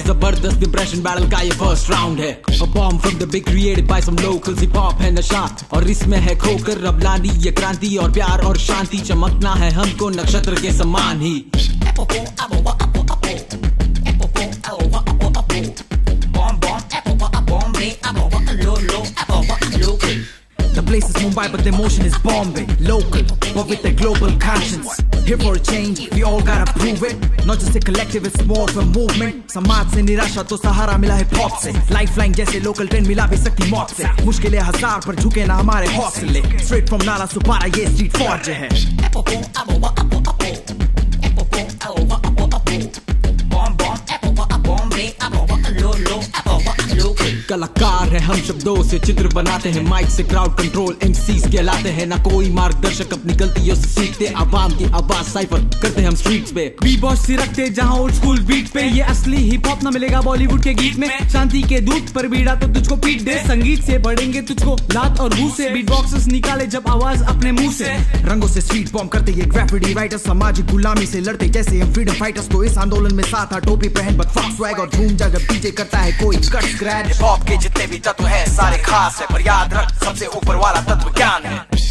ज़बरदस्त impression battle का नशा और इसमें है खोकर। अब क्रांति और प्यार और शांति। चमकना है हमको नक्षत्र के समान ही। Mumbai, but the emotion is Bombay. Local, but with a global conscience. Here for a change, we all gotta prove it. Not just a collective, it's more of a movement. समाज से निराशा तो सहारा मिला है पॉप से lifeline जैसे local train मिला भी सकती मौत से मुश्किलें हज़ार पर झुके ना हमारे हौसले स्ट्रेट फ्रॉम नाला सुपारा ये स्ट्रीट फॉर्ज है कलाकार है, हम शब्दों से चित्र बनाते हैं माइक से क्राउड कंट्रोल एमसीज कहलाते हैं, ना कोई मार्गदर्शक अपनी गलतियों से सीखते, आवाम की आवाज़ साइफर करते हम स्ट्रीट्स पे बी बॉस से रखते जहाँ ओल्ड स्कूल बीट पे, ये असली हिप हॉप ना मिलेगा बॉलीवुड के गीत में। शांति के दूत पर बीड़ा तो तुझको पीट दे, संगीत से बढ़ेंगे तुझको लात और भूत से। बीट बॉक्सेस निकाले जब आवाज़ अपने मुँह से। रंगों से स्ट्रीट बॉम्ब करते, ये ग्राफिटी राइटर सामाजिक गुलामी से लड़ते, जैसे हम फ्रीडम फाइटर्स तो इस आंदोलन में साथ टोपी पहन बट फॉक्स और झूम जा जब डीजे करता है, कोई कट स्क्रैच के जितने भी तत्व हैं, सारे खास है, पर याद रख, सबसे ऊपर वाला तत्व ज्ञान है।